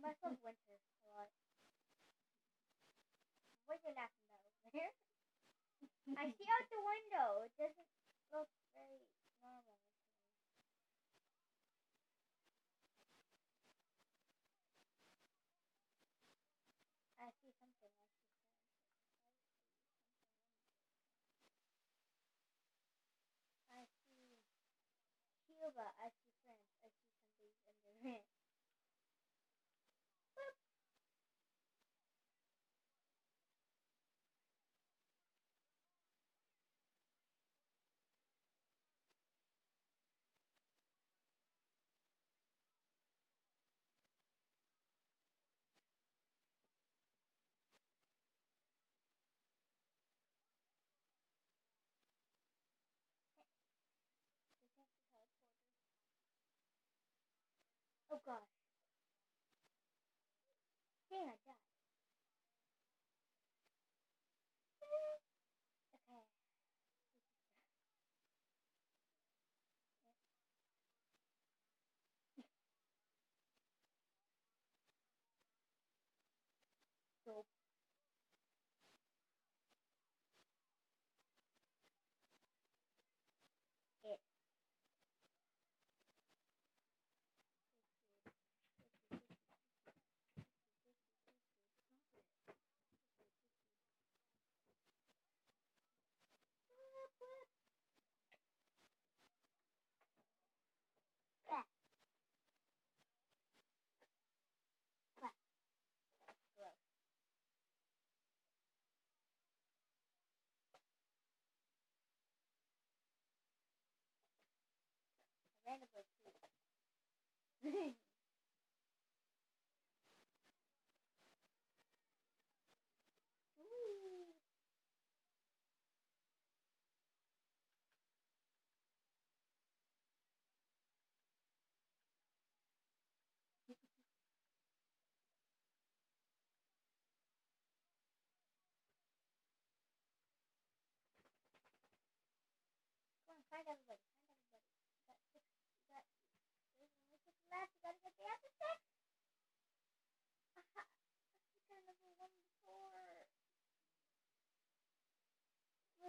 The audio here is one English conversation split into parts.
He must winter a lot. About over there? I see out the window. It doesn't look very normal. I see something. I see something. I see Cuba. I see friends. I see something in there. Boop. This is the teleporter. Oh gosh. Dang, I died. Okay. Too. Ooh. Come on, find everybody.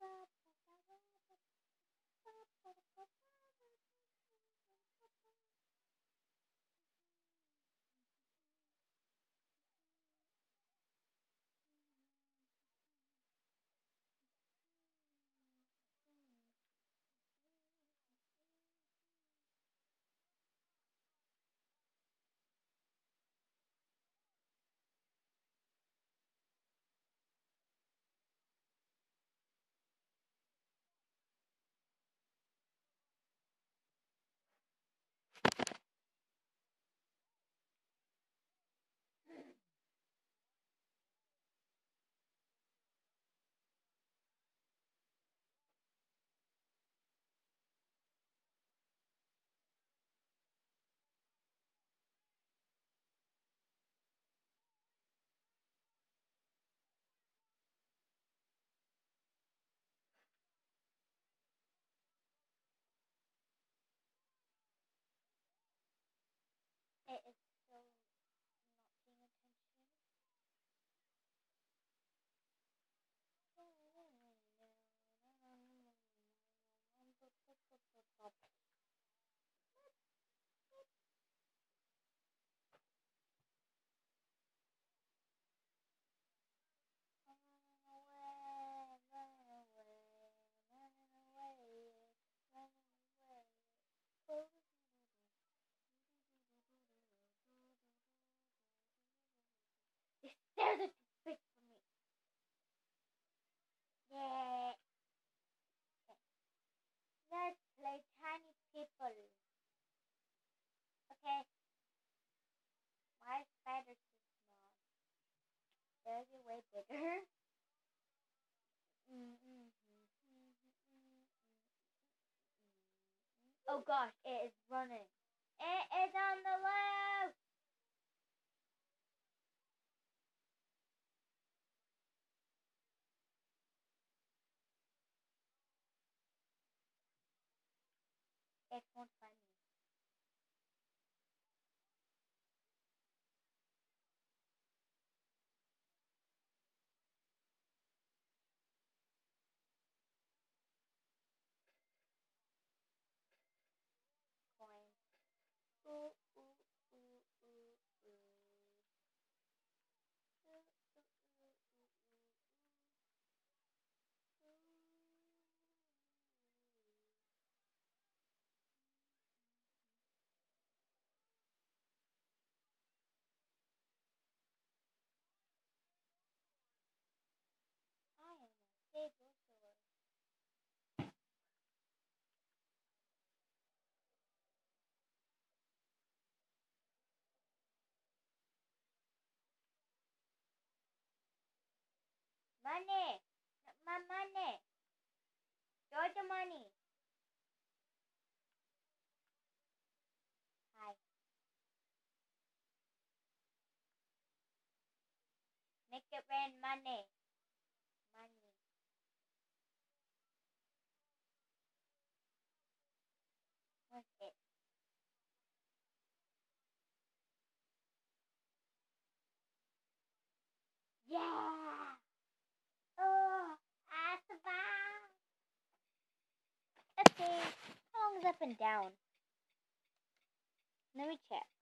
It is still not paying attention. Run away, run away, run away, run away. The stairs are too big for me. Yeah. Let's play tiny people. Okay. My spider's too small. Theirs are way bigger. Oh gosh, it is running. It is on the loose. It won't find me. Money! My money! Georgia money! Hi. Make it rain. Money. What's it? Yeah! Oh, I survived! Let's see. How long is up and down? Let me check.